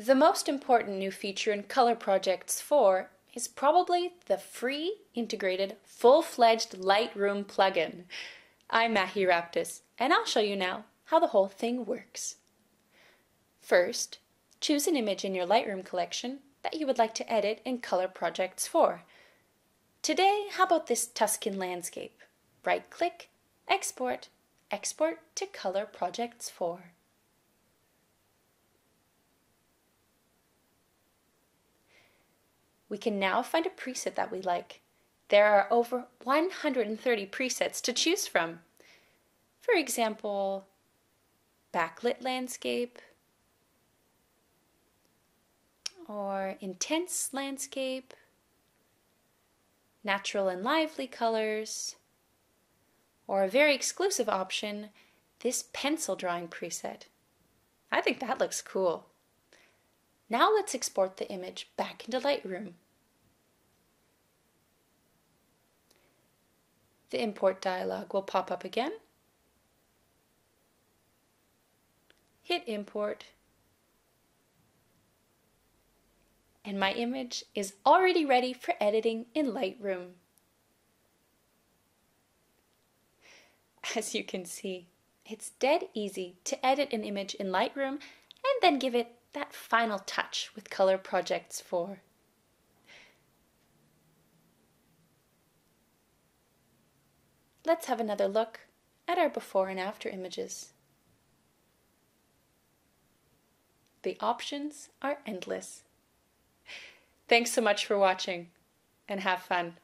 The most important new feature in Color Projects 4 is probably the free, integrated, full-fledged Lightroom plugin. I'm Mahi Raptis, and I'll show you now how the whole thing works. First, choose an image in your Lightroom collection that you would like to edit in Color Projects 4. Today, how about this Tuscan landscape? Right-click, Export, Export to Color Projects 4. We can now find a preset that we like. There are over 130 presets to choose from. For example, backlit landscape, or intense landscape, natural and lively colors, or a very exclusive option, this pencil drawing preset. I think that looks cool. Now let's export the image back into Lightroom. The import dialog will pop up again. Hit import. And my image is already ready for editing in Lightroom. As you can see, it's dead easy to edit an image in Lightroom and then give it that final touch with Color Projects 4. Let's have another look at our before and after images. The options are endless. Thanks so much for watching and have fun.